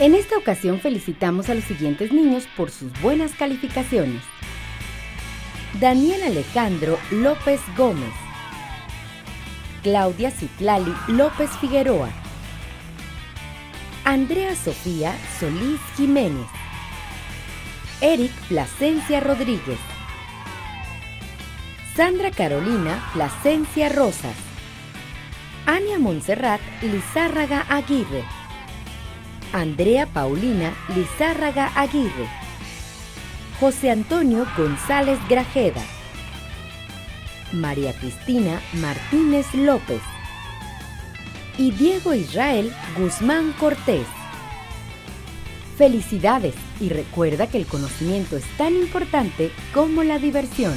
En esta ocasión felicitamos a los siguientes niños por sus buenas calificaciones. Daniel Alejandro López Gómez. Claudia Citlali López Figueroa. Andrea Sofía Solís Jiménez. Eric Plasencia Rodríguez. Sandra Carolina Plasencia Rosas. Ania Montserrat Lizárraga Aguirre. Andrea Paulina Lizárraga Aguirre. José Antonio González Grajeda. María Cristina Martínez López. Y Diego Israel Guzmán Cortés. Felicidades y recuerda que el conocimiento es tan importante como la diversión.